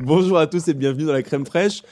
Bonjour à tous et bienvenue dans la crème fraîche.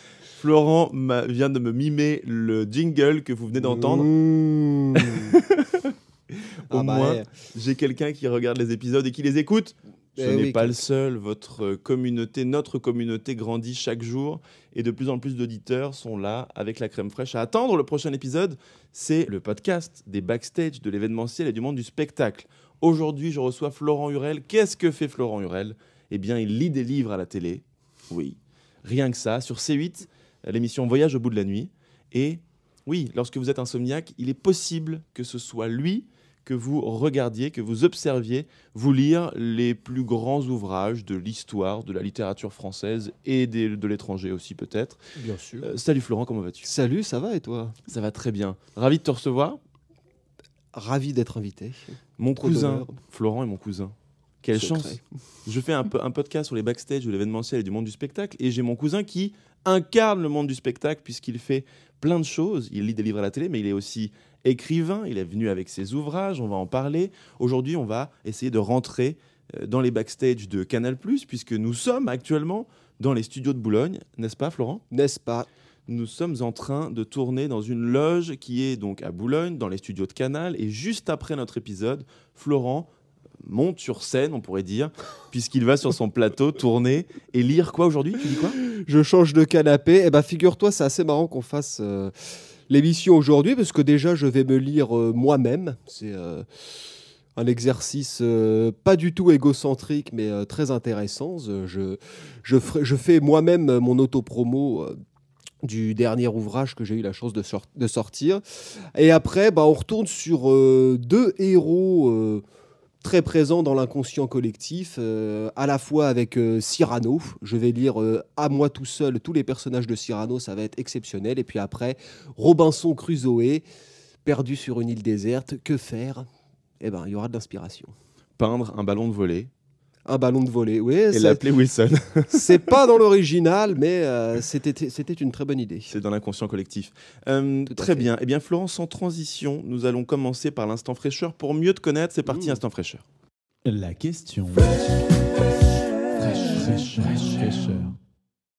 Florent vient de me mimer le jingle que vous venez d'entendre. Mmh. Au Ah bah, moins, ouais. j'ai quelqu'un qui regarde les épisodes et qui les écoute. Ce Eh n'est oui, pas que- le seul. Votre communauté, notre communauté grandit chaque jour et de plus en plus d'auditeurs sont là avec la crème fraîche à attendre le prochain épisode. C'est le podcast des backstage de l'événementiel et du monde du spectacle. Aujourd'hui, je reçois Florent Hurel. Qu'est-ce que fait Florent Hurel? Eh bien, il lit des livres à la télé. Oui, rien que ça. Sur C8, l'émission Voyage au bout de la nuit. Et oui, lorsque vous êtes insomniaque, il est possible que ce soit lui que vous regardiez, que vous observiez, vous lire les plus grands ouvrages de l'histoire, de la littérature française et des- de l'étranger aussi peut-être. Bien sûr. Euh, salut Florent, comment vas-tu? Salut, ça va et toi? Ça va très bien. Ravi de te recevoir. Ravi d'être invité. Mon cousin. Florent est mon cousin. Quelle Secret. chance Je fais un, un podcast sur les backstage de l'événementiel et du monde du spectacle et j'ai mon cousin qui incarne le monde du spectacle puisqu'il fait plein de choses. Il lit des livres à la télé, mais il est aussi écrivain. Il est venu avec ses ouvrages, on va en parler. Aujourd'hui, on va essayer de rentrer euh, dans les backstage de Canal+, puisque nous sommes actuellement dans les studios de Boulogne, n'est-ce pas Florent? N'est-ce pas? Nous sommes en train de tourner dans une loge qui est donc à Boulogne, dans les studios de Canal. Et juste après notre épisode, Florent monte sur scène, on pourrait dire, puisqu'il va sur son plateau tourner et lire quoi aujourd'hui? Tu dis quoi? Je change de canapé. Eh ben, figure-toi, c'est assez marrant qu'on fasse euh, l'émission aujourd'hui parce que déjà, je vais me lire euh, moi-même. C'est euh, un exercice pas du tout égocentrique, mais très intéressant. Je, je, fais moi-même mon autopromo. Du dernier ouvrage que j'ai eu la chance de, sor- de sortir. Et après, bah, on retourne sur euh, deux héros euh, très présents dans l'inconscient collectif, euh, à la fois avec Cyrano. Je vais lire à moi tout seul tous les personnages de Cyrano, ça va être exceptionnel. Et puis après, Robinson Crusoe, perdu sur une île déserte, que faire? Eh ben, il y aura de l'inspiration. Peindre un ballon de volée Un ballon de volée, oui. et c'est- l'appeler Wilson. C'est pas dans l'original, mais euh, c'était c'était une très bonne idée. C'est dans l'inconscient collectif. Euh, très fait. bien. Eh bien, Florent, sans transition, nous allons commencer par l'instant fraîcheur. Pour mieux te connaître, c'est parti, Mmh. instant fraîcheur. La question. Fraîche, fraîche, fraîche, fraîcheur.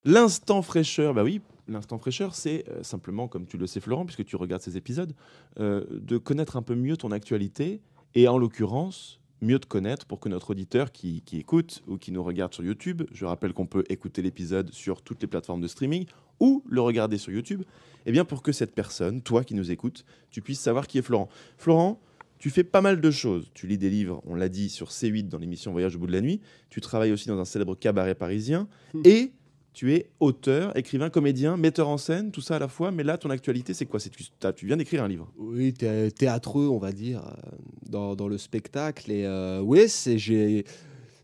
L'instant fraîcheur, bah oui, l'instant fraîcheur, c'est euh, simplement, comme tu le sais Florent, puisque tu regardes ces épisodes, euh, de connaître un peu mieux ton actualité et en l'occurrence, mieux te connaître pour que notre auditeur qui, qui écoute ou qui nous regarde sur YouTube, je rappelle qu'on peut écouter l'épisode sur toutes les plateformes de streaming ou le regarder sur YouTube, et bien pour que cette personne, toi qui nous écoutes, tu puisses savoir qui est Florent. Florent, tu fais pas mal de choses. Tu lis des livres, on l'a dit, sur C8 dans l'émission Voyage au bout de la nuit. Tu travailles aussi dans un célèbre cabaret parisien. Hmm. Et tu es auteur, écrivain, comédien, metteur en scène, tout ça à la fois. Mais là, ton actualité, c'est quoi? Tu, viens d'écrire un livre. Oui, thé- théâtreux, on va dire, euh, dans, le spectacle. Et euh, oui, c'est j'ai-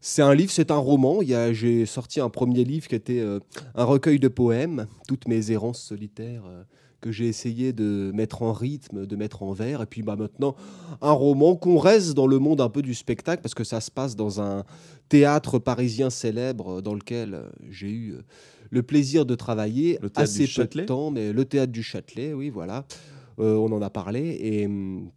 c'est un livre, c'est un roman. J'ai sorti un premier livre qui était euh, un recueil de poèmes, toutes mes errances solitaires euh, que j'ai essayé de mettre en rythme, de mettre en vers. Et puis bah, maintenant, un roman qu'on reste dans le monde un peu du spectacle, parce que ça se passe dans un théâtre parisien célèbre dans lequel euh, j'ai eu euh, le plaisir de travailler Le assez peu Châtelet de temps, mais le théâtre du Châtelet, oui, voilà. Euh, on en a parlé et hum,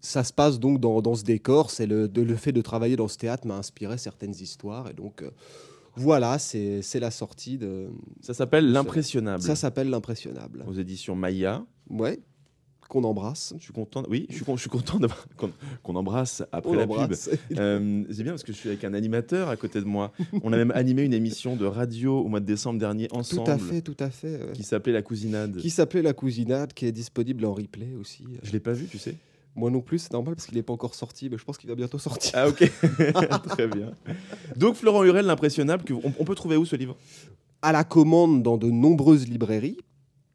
ça se passe donc dans, dans ce décor. C'est le, le fait de travailler dans ce théâtre m'a inspiré certaines histoires et donc euh, voilà, c'est la sortie de. Ça s'appelle L'impressionnable. Ça s'appelle l'impressionnable. aux éditions Maya. Ouais, qu'on embrasse. Je suis content. Oui, je suis, con- je suis content qu'on embrasse après On la pub. l'embrasse. Euh, c'est bien parce que je suis avec un animateur à côté de moi. On a même animé une émission de radio au mois de décembre dernier Tout ensemble à fait, tout à fait. ouais. qui s'appelait La Cousinade. Qui s'appelait La Cousinade, qui est disponible en replay aussi. Je l'ai pas vu, tu sais. Moi non plus, c'est normal parce qu'il n'est pas encore sorti, mais je pense qu'il va bientôt sortir. Ah ok, très bien. Donc Florent Hurel, l'impressionnable, on, on peut trouver où ce livre? À la commande dans de nombreuses librairies.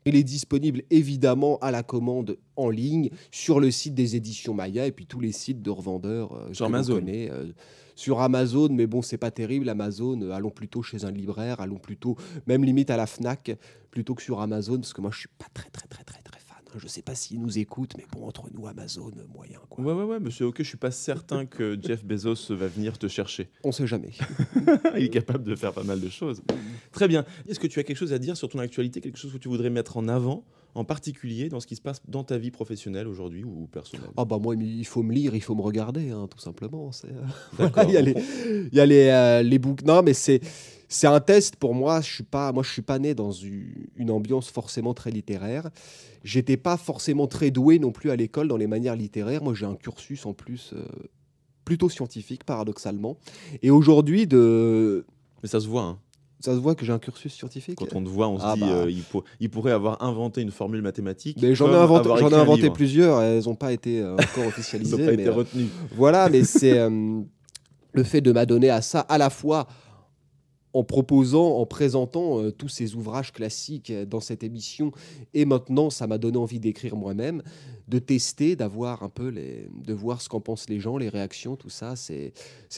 Il est disponible évidemment à la commande en ligne sur le site des éditions Maya et puis tous les sites de revendeurs euh, Sur Amazon. connaît, euh, sur Amazon, mais bon, c'est pas terrible. Amazon, euh, allons plutôt chez un libraire, allons plutôt, même limite à la Fnac, plutôt que sur Amazon, parce que moi je suis pas très très très très hein. Je sais pas s'ils nous écoutent, mais bon, entre nous, Amazon, moyen quoi. Ouais, ouais, ouais, monsieur Ok, je suis pas certain que Jeff Bezos va venir te chercher. On sait jamais. Il est capable de faire pas mal de choses. Très bien. Est-ce que tu as quelque chose à dire sur ton actualité, quelque chose que tu voudrais mettre en avant en particulier dans ce qui se passe dans ta vie professionnelle aujourd'hui ou personnelle Ah bah moi, il faut me lire, il faut me regarder, hein, tout simplement. Euh, il y a les, il y a les, euh, les boucs. Non, mais c'est, c'est un test pour moi. Je suis pas, moi, je suis pas né dans une, une ambiance forcément très littéraire. J'étais pas forcément très doué non plus à l'école dans les manières littéraires. Moi, j'ai un cursus en plus euh, plutôt scientifique, paradoxalement. Et aujourd'hui, de, Mais ça se voit. hein. Ça se voit que j'ai un cursus scientifique. Quand on te voit, on se Ah dit bah. euh, il, pour- il pourrait avoir inventé une formule mathématique. Mais j'en ai inventé, j'en ai plusieurs. Elles n'ont pas été euh, encore Ils n'ont officialisées. pas mais, été euh, retenus. Voilà, mais c'est le fait de m'adonner à ça à la fois en proposant, en présentant euh, tous ces ouvrages classiques euh, dans cette émission, et maintenant ça m'a donné envie d'écrire moi-même, de tester, d'avoir un peu les, de voir ce qu'en pensent les gens, les réactions, tout ça, c'est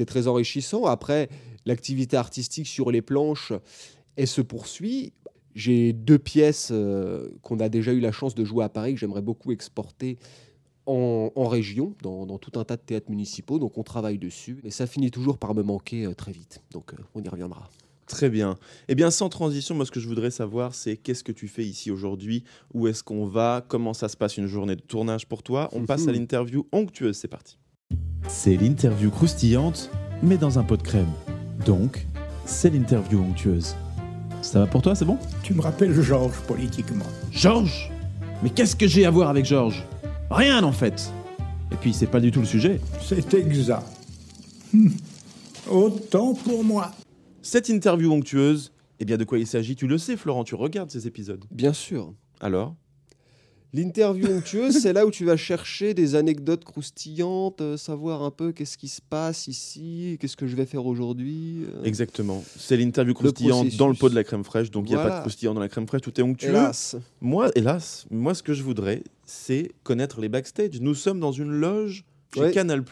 très enrichissant. Après, l'activité artistique sur les planches, elle se poursuit. J'ai deux pièces euh, qu'on a déjà eu la chance de jouer à Paris que j'aimerais beaucoup exporter en, en région, dans, dans tout un tas de théâtres municipaux. Donc on travaille dessus. Mais ça finit toujours par me manquer euh, très vite. Donc euh, on y reviendra. Très bien. Eh bien, sans transition, moi, ce que je voudrais savoir, c'est qu'est-ce que tu fais ici aujourd'hui? Où est-ce qu'on va? Comment ça se passe une journée de tournage pour toi? On passe à Mhm. l'interview onctueuse. C'est parti. C'est l'interview croustillante, mais dans un pot de crème. Donc, c'est l'interview onctueuse. Ça va pour toi, c'est bon? Tu me rappelles Georges politiquement. Georges? Mais qu'est-ce que j'ai à voir avec Georges? Rien en fait Et puis, c'est pas du tout le sujet. C'est exact. Hum. Autant pour moi. Cette interview onctueuse, eh bien, de quoi il s'agit Tu le sais, Florent, tu regardes ces épisodes. Bien sûr. Alors? L'interview onctueuse, c'est là où tu vas chercher des anecdotes croustillantes, euh, savoir un peu qu'est-ce qui se passe ici, qu'est-ce que je vais faire aujourd'hui. euh. Exactement. C'est l'interview croustillante processus. dans le pot de la crème fraîche. Donc, il n'y a pas de croustillant dans la crème fraîche, tout est onctueux. Hélas. Moi, hélas, moi, ce que je voudrais, c'est connaître les backstage. Nous sommes dans une loge chez Ouais. Canal+.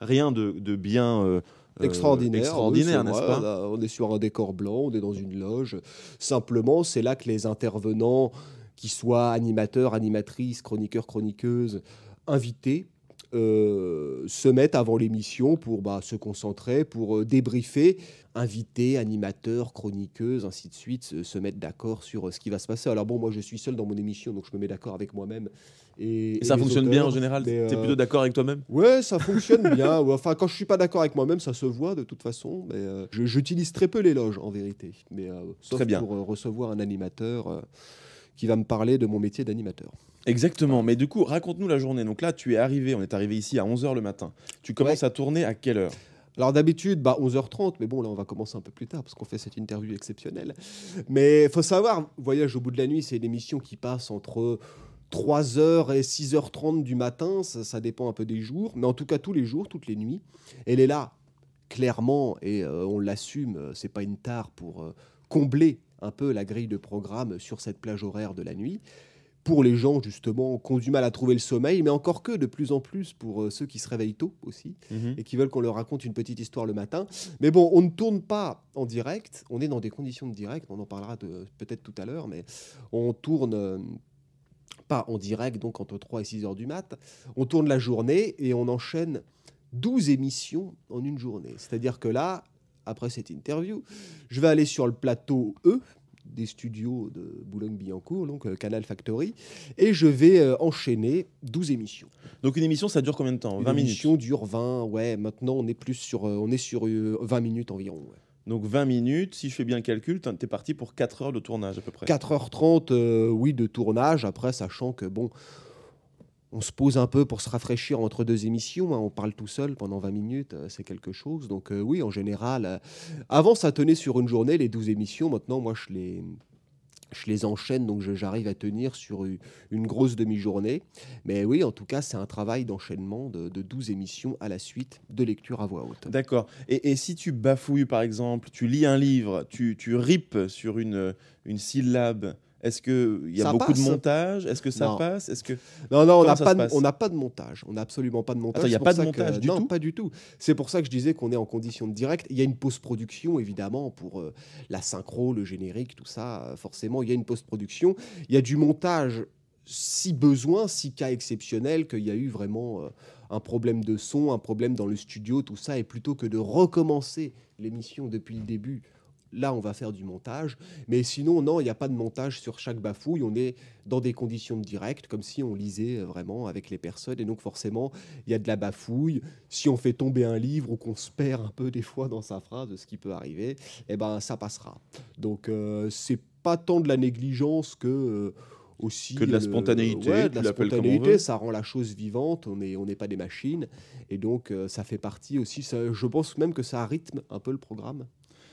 Rien de, de bien euh, euh, extraordinaire. extraordinaire, oui, n'est-ce pas Là, On est sur un décor blanc, on est dans une loge. Simplement, c'est là que les intervenants, qui soient animateurs, animatrices, chroniqueurs, chroniqueuses, invités, euh, se mettent avant l'émission pour bah, se concentrer, pour euh, débriefer, invités, animateurs, chroniqueuses, ainsi de suite, se, mettre d'accord sur euh, ce qui va se passer. Alors bon, moi je suis seul dans mon émission, donc je me mets d'accord avec moi-même. Et, Et ça fonctionne bien en général? T'es euh, plutôt d'accord avec toi-même? Ouais, ça fonctionne bien. Enfin, quand je suis pas d'accord avec moi-même, ça se voit de toute façon. Mais euh, j'utilise très peu l'éloge en vérité. Mais euh, sauf Très bien. pour recevoir un animateur qui va me parler de mon métier d'animateur. Exactement. Mais du coup, raconte-nous la journée. Donc là, tu es arrivé, on est arrivé ici à 11h le matin. Tu commences à tourner à quelle heure? Alors d'habitude, bah, 11h30, mais bon, là, on va commencer un peu plus tard parce qu'on fait cette interview exceptionnelle. Mais il faut savoir, Voyage au bout de la nuit, c'est une émission qui passe entre 3h et 6h30 du matin, ça, ça dépend un peu des jours, mais en tout cas tous les jours, toutes les nuits. Elle est là, clairement, et euh, on l'assume, euh, c'est pas une tare pour euh, combler un peu la grille de programme sur cette plage horaire de la nuit. Pour les gens, justement, qui ont du mal à trouver le sommeil, mais encore que de plus en plus pour euh, ceux qui se réveillent tôt aussi Mhm. et qui veulent qu'on leur raconte une petite histoire le matin. Mais bon, on ne tourne pas en direct, on est dans des conditions de direct, on en parlera peut-être tout à l'heure, mais on tourne euh, pas en direct, donc entre 3 et 6 heures du mat. On tourne la journée et on enchaîne 12 émissions en une journée. C'est-à-dire que là, après cette interview, je vais aller sur le plateau E des studios de Boulogne-Billancourt, donc euh, Canal Factory, et je vais euh, enchaîner 12 émissions. Donc une émission, ça dure combien de temps? 20 minutes. L'émission dure 20, ouais. Maintenant, on est plus sur, euh, on est sur euh, 20 minutes environ. ouais. Donc 20 minutes, si je fais bien le calcul, t'es parti pour 4 heures de tournage à peu près. 4h30, euh, oui, de tournage. Après, sachant que bon, on se pose un peu pour se rafraîchir entre deux émissions. hein. On parle tout seul pendant 20 minutes, euh, c'est quelque chose. Donc euh, oui, en général, euh, avant ça tenait sur une journée les 12 émissions. Maintenant, moi, je les je les enchaîne, donc j'arrive à tenir sur une grosse demi-journée. Mais oui, en tout cas, c'est un travail d'enchaînement de, de 12 émissions à la suite de lecture à voix haute. D'accord. Et, si tu bafouilles, par exemple, tu lis un livre, tu, tu ripes sur une syllabe, est-ce qu'il y a Ça beaucoup de montage? Est-ce que ça Non. passe? Est-ce que Non, non, on n'a pas, de- passe? on n'a pas de montage. On n'a absolument pas de montage. Il y a pas de que- montage du non, tout? pas du tout. C'est pour ça que je disais qu'on est en condition de direct. Il y a une post-production, évidemment, pour euh, la synchro, le générique, tout ça. euh, forcément, il y a une post-production. Il y a du montage si besoin, si cas exceptionnel, qu'il y a eu vraiment euh, un problème de son, un problème dans le studio, tout ça. Et plutôt que de recommencer l'émission depuis le début là, on va faire du montage. Mais sinon, non, il n'y a pas de montage sur chaque bafouille. On est dans des conditions de direct, comme si on lisait euh, vraiment avec les personnes. Et donc, forcément, il y a de la bafouille. Si on fait tomber un livre ou qu'on se perd un peu des fois dans sa phrase, ce qui peut arriver, eh ben, ça passera. Donc, euh, c'est pas tant de la négligence que. euh, aussi Que de la le- spontanéité, ouais, de la spontanéité, ça rend la chose vivante, on n'est on n'est pas des machines, et donc euh, ça fait partie aussi, ça- je pense même que ça rythme un peu le programme,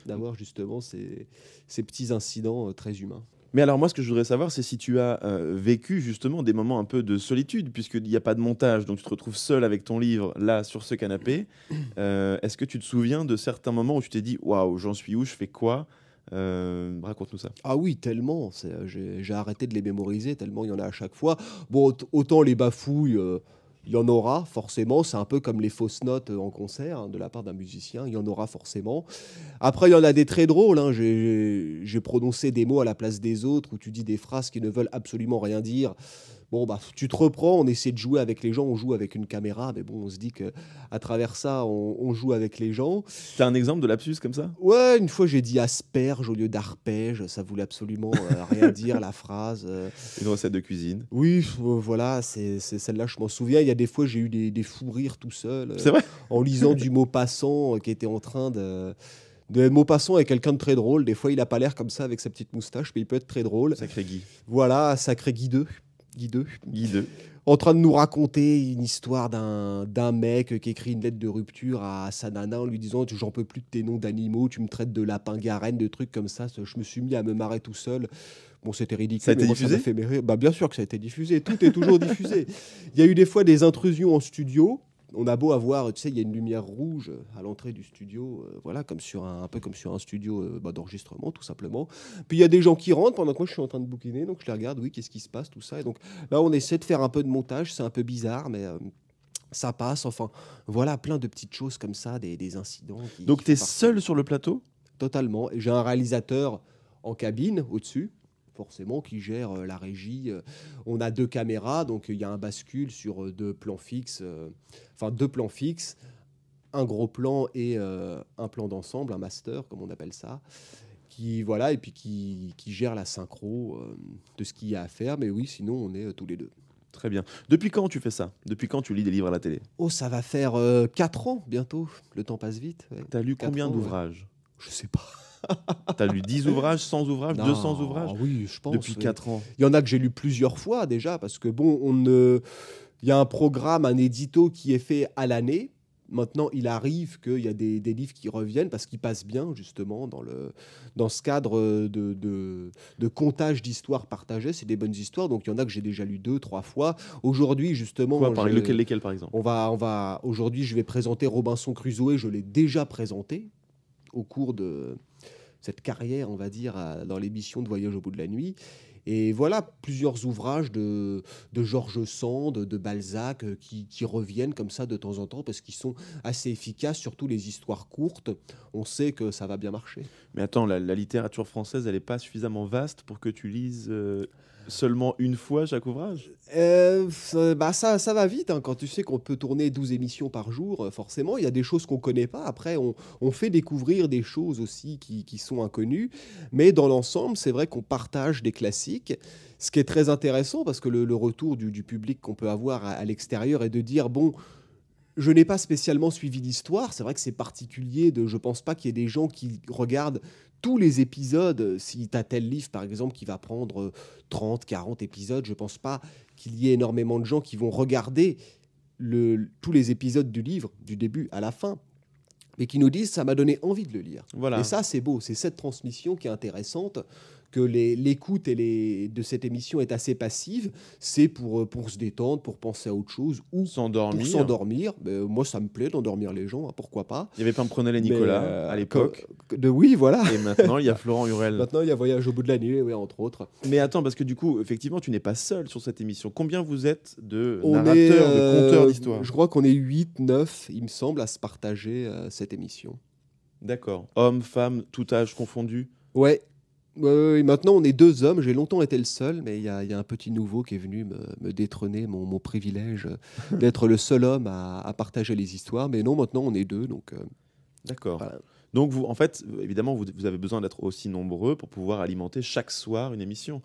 d'avoir justement ces, ces petits incidents euh, très humains. Mais alors moi, ce que je voudrais savoir, c'est si tu as euh, vécu justement des moments un peu de solitude, puisqu'il n'y a pas de montage, donc tu te retrouves seul avec ton livre, là, sur ce canapé. Euh, Est-ce que tu te souviens de certains moments où tu t'es dit, waouh, j'en suis où, je fais quoi? Euh, Raconte-nous ça. Ah oui, tellement, j'ai arrêté de les mémoriser, tellement il y en a à chaque fois. Bon, aut- autant les bafouilles, il y en aura forcément, c'est un peu comme les fausses notes en concert hein, de la part d'un musicien, il y en aura forcément. Après, il y en a des très drôles, hein, j'ai prononcé des mots à la place des autres, où tu dis des phrases qui ne veulent absolument rien dire. Bon, bah, tu te reprends, on essaie de jouer avec les gens, on joue avec une caméra, mais bon, on se dit que à travers ça, on, on joue avec les gens. T'as un exemple de lapsus comme ça? Ouais, une fois j'ai dit asperge au lieu d'arpège, ça voulait absolument euh, rien dire la phrase. euh. Une recette de cuisine. Oui, euh, voilà, c'est celle-là, je m'en souviens. Il y a des fois j'ai eu des, des fous rires tout seul C'est vrai? en lisant du mot passant qui était en train de. De Maupassant est quelqu'un de très drôle. Des fois, il a pas l'air comme ça avec sa petite moustache, mais il peut être très drôle. Sacré Guy. Voilà, sacré guideux. Guideux Guy 2. en train de nous raconter une histoire d'un d'un mec qui écrit une lettre de rupture à sa nana en lui disant j'en peux plus de tes noms d'animaux, tu me traites de lapin garenne, de trucs comme ça. Je me suis mis à me marrer tout seul. Bon, c'était ridicule. Ça a été mais moi, diffusé fait. Bah, bien sûr que ça a été diffusé. Tout est toujours diffusé. Il y a eu des fois des intrusions en studio. On a beau avoir, tu sais, il y a une lumière rouge à l'entrée du studio, euh, voilà, comme sur un, un peu comme sur un studio euh, bah, d'enregistrement, tout simplement. Puis il y a des gens qui rentrent pendant que moi je suis en train de bouquiner, donc je les regarde, oui, qu'est-ce qui se passe, tout ça. Et donc Là, on essaie de faire un peu de montage, c'est un peu bizarre, mais euh, ça passe. Enfin, voilà, plein de petites choses comme ça, des, des incidents. Qui, Donc font partie. seul sur le plateau? Totalement. J'ai un réalisateur en cabine au-dessus, forcément, qui gère euh, la régie. Euh, On a deux caméras, donc il y a un bascule sur euh, deux plans fixes, euh, enfin deux plans fixes, un gros plan et euh, un plan d'ensemble, un master, comme on appelle ça. Qui, voilà, et puis qui, qui gère la synchro euh, de ce qu'il y a à faire. Mais oui, sinon, on est euh, tous les deux. Très bien. Depuis quand tu fais ça? Depuis quand tu lis des livres à la télé? Oh, ça va faire 4 ans bientôt. Le temps passe vite. ouais. T'as lu combien ouais. d'ouvrages? Je sais pas. T'as lu 10 ouvrages, 100 ouvrages, Non, 200 ouvrages Oui, je pense. Depuis oui. 4 ans. Il y en a que j'ai lu plusieurs fois déjà, parce que bon, on ne... il y a un programme, un édito qui est fait à l'année. Maintenant, il arrive qu'il y a des, des livres qui reviennent parce qu'ils passent bien, justement, dans, le, dans ce cadre de, de, de comptage d'histoires partagées. C'est des bonnes histoires, donc il y en a que j'ai déjà lu deux, trois fois. Aujourd'hui, justement. Quoi, par lequel, lesquels par exemple? On va, on va, aujourd'hui, je vais présenter Robinson Crusoe. Je l'ai déjà présenté au cours de cette carrière, on va dire, dans l'émission de Voyage au bout de la nuit. Et voilà plusieurs ouvrages de, de Georges Sand, de Balzac, euh, qui, reviennent comme ça de temps en temps parce qu'ils sont assez efficaces, surtout les histoires courtes. On sait que ça va bien marcher. Mais attends, la, la littérature française, elle n'est pas suffisamment vaste pour que tu lises euh, seulement une fois chaque ouvrage Euh, ça, bah ça, ça va vite hein, quand tu sais qu'on peut tourner 12 émissions par jour. euh, forcément, il y a des choses qu'on connaît pas. Après, on, on fait découvrir des choses aussi qui, qui sont inconnues. Mais dans l'ensemble, c'est vrai qu'on partage des classiques. Ce qui est très intéressant parce que le, le retour du, du public qu'on peut avoir à, à l'extérieur est de dire bon. Je n'ai pas spécialement suivi l'histoire. C'est vrai que c'est particulier. De, je pense pas qu'il y ait des gens qui regardent tous les épisodes. Si tu as tel livre, par exemple, qui va prendre euh, 30, 40 épisodes, je pense pas qu'il y ait énormément de gens qui vont regarder le- tous les épisodes du livre, du début à la fin, mais qui nous disent ça m'a donné envie de le lire. Voilà. Et ça, c'est beau. C'est cette transmission qui est intéressante, que l'écoute de cette émission est assez passive. C'est pour, euh, pour se détendre, pour penser à autre chose ou S'endormir. pour s'endormir. Mais, euh, moi, ça me plaît d'endormir les gens, hein, pourquoi pas. Il y avait Pimprenel et Nicolas euh, à l'époque. que- de, oui, voilà. Et maintenant, il y a Florent Hurel. Maintenant, il y a Voyage au bout de la nuit, oui, entre autres. Mais attends, parce que du coup, effectivement, tu n'es pas seul sur cette émission. Combien vous êtes de On narrateurs, est, de euh, conteurs d'histoires? Je crois qu'on est 8, 9, il me semble, à se partager euh, cette émission. D'accord. Hommes, femmes, tout âge confondu? Ouais. Ouais. maintenant, on est deux hommes. J'ai longtemps été le seul, mais il y, a il y a un petit nouveau qui est venu me, me détrôner mon, mon privilège euh, d'être le seul homme à, à partager les histoires. Mais non, maintenant, on est deux. Donc, euh, D'accord. Voilà. Donc, vous, en fait, évidemment, vous, vous avez besoin d'être aussi nombreux pour pouvoir alimenter chaque soir une émission.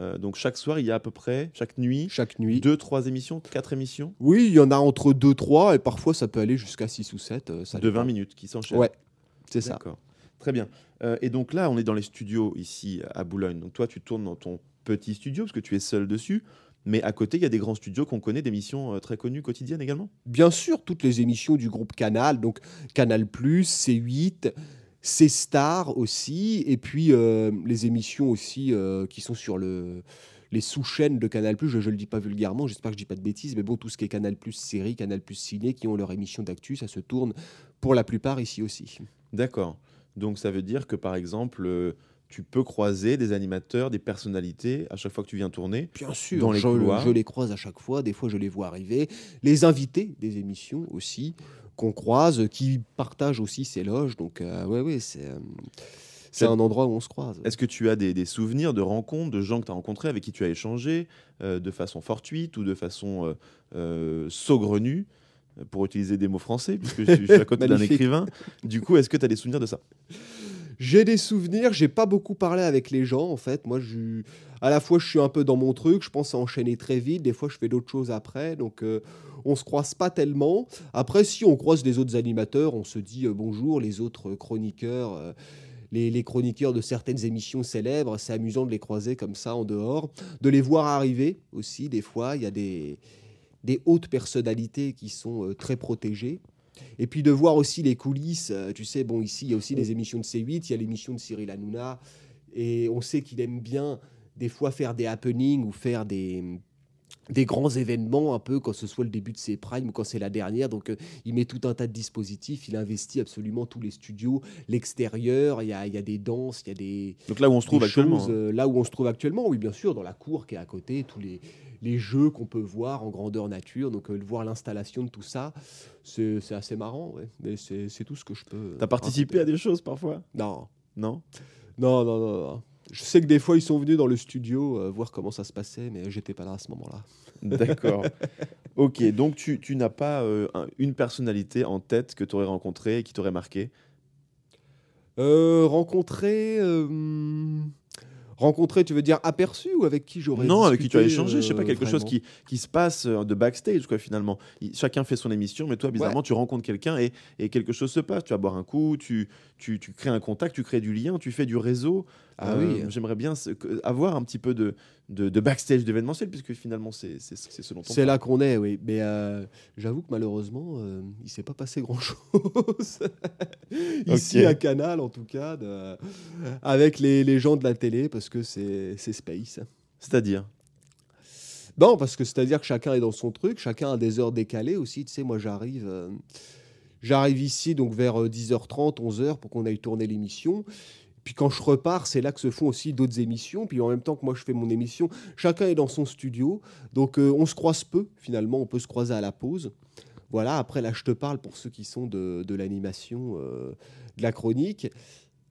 Euh, donc, chaque soir, il y a à peu près, chaque nuit, Chaque nuit. deux, trois émissions, quatre émissions? Oui, il y en a entre 2, 3 et parfois ça peut aller jusqu'à 6 ou 7. ça de dépend. 20 minutes qui s'enchaînent. Ouais, c'est ça. D'accord. Très bien. Euh, et donc là, on est dans les studios ici à Boulogne. Donc toi, tu tournes dans ton petit studio parce que tu es seul dessus. Mais à côté, il y a des grands studios qu'on connaît, d'émissions euh, très connues quotidiennes également. Bien sûr, toutes les émissions du groupe Canal, donc Canal+, C8, C-Star aussi, et puis euh, les émissions aussi euh, qui sont sur le, les sous-chaînes de Canal+, je ne le dis pas vulgairement, j'espère que je dis pas de bêtises, mais bon, tout ce qui est Canal+, série, Canal+, ciné, qui ont leur émission d'actu, ça se tourne pour la plupart ici aussi. D'accord. Donc ça veut dire que par exemple, euh, tu peux croiser des animateurs, des personnalités à chaque fois que tu viens tourner. Bien sûr, Dans les je, couloirs. je les croise à chaque fois, des fois je les vois arriver. Les invités des émissions aussi, qu'on croise, qui partagent aussi ces loges. Donc, euh, ouais, ouais, c'est euh, c'est un endroit où on se croise. Est-ce que tu as des, des souvenirs de rencontres, de gens que tu as rencontrés, avec qui tu as échangé euh, de façon fortuite ou de façon saugrenue? Pour utiliser des mots français, puisque je suis à côté d'un écrivain. Du coup, est-ce que tu as des souvenirs de ça? J'ai des souvenirs, j'ai pas beaucoup parlé avec les gens en fait. Moi, je, à la fois, je suis un peu dans mon truc, je pense à enchaîner très vite. Des fois, je fais d'autres choses après, donc euh, on se croise pas tellement. Après, si on croise des autres animateurs, on se dit euh, bonjour. Les autres chroniqueurs, euh, les, les chroniqueurs de certaines émissions célèbres, c'est amusant de les croiser comme ça en dehors, de les voir arriver aussi. Des fois, il y a des des hautes personnalités qui sont euh, très protégées. Et puis de voir aussi les coulisses, euh, tu sais, bon, ici, il y a aussi des émissions de C8, il y a l'émission de Cyril Hanouna, et on sait qu'il aime bien des fois faire des happenings ou faire des, des grands événements, un peu quand ce soit le début de ses primes ou quand c'est la dernière. Donc euh, il met tout un tas de dispositifs, il investit absolument tous les studios, l'extérieur, il y a, y a des danses, il y a des, Donc là où on se trouve actuellement. euh, là où on se trouve actuellement, oui, bien sûr, dans la cour qui est à côté, tous les, les jeux qu'on peut voir en grandeur nature, donc euh, voir l'installation de tout ça, c'est assez marrant, ouais. mais c'est c'est tout ce que je peux. T'as participé à des choses parfois? Non, Non? Non, non, non, non. Je sais que des fois ils sont venus dans le studio euh, voir comment ça se passait, mais j'étais pas là à ce moment-là. D'accord. ok, donc tu, tu n'as pas euh, un- une personnalité en tête que tu aurais rencontrée et qui t'aurait marqué? Euh, rencontrer. euh, Rencontrer, tu veux dire aperçu ou avec qui j'aurais Non, avec qui tu as discuté, échangé, je sais pas, euh, quelque chose vraiment qui, qui se passe euh, de backstage, quoi, finalement. Il- chacun fait son émission, mais toi, bizarrement, tu rencontres quelqu'un et, et quelque chose se passe. Tu vas boire un coup, tu, tu, tu crées un contact, tu crées du lien, tu fais du réseau. Ah Euh, oui. J'aimerais bien avoir un petit peu de, de, de backstage d'événementiel, puisque finalement, c'est ce dont on C'est là qu'on est, oui. Mais euh, j'avoue que malheureusement, euh, il s'est pas passé grand-chose. Ici à Canal, en tout cas, de- avec les, les gens de la télé, parce que c'est space. C'est-à-dire? Non, parce que c'est-à-dire que chacun est dans son truc, chacun a des heures décalées aussi. Tu sais, moi, j'arrive euh, j'arrive ici donc vers euh, 10h30, 11h pour qu'on aille tourner l'émission. Puis quand je repars, c'est là que se font aussi d'autres émissions. Puis en même temps que moi, je fais mon émission, chacun est dans son studio. Donc euh, on se croise peu, finalement. On peut se croiser à la pause. Voilà, après là, je te parle pour ceux qui sont de, l'animation, euh, de la chronique.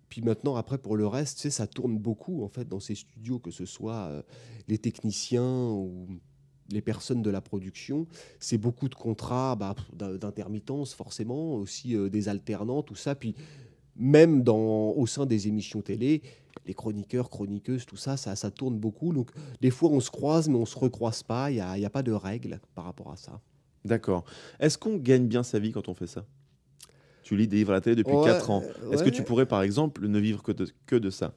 Puis maintenant, après, pour le reste, tu ça tourne beaucoup, en fait, dans ces studios, que ce soit euh, les techniciens ou les personnes de la production. C'est beaucoup de contrats bah, d'in- d'intermittence, forcément, aussi des alternants, tout ça. Puis même dans, au sein des émissions télé, les chroniqueurs, chroniqueuses, tout ça, ça, ça tourne beaucoup. Donc, des fois, on se croise, mais on se recroise pas. Il n'y a, y a pas de règles par rapport à ça. D'accord. Est-ce qu'on gagne bien sa vie quand on fait ça? Tu lis des livres à la télé depuis Ouais, 4 ans. Est-ce que tu pourrais, par exemple, ne vivre que de, que de ça?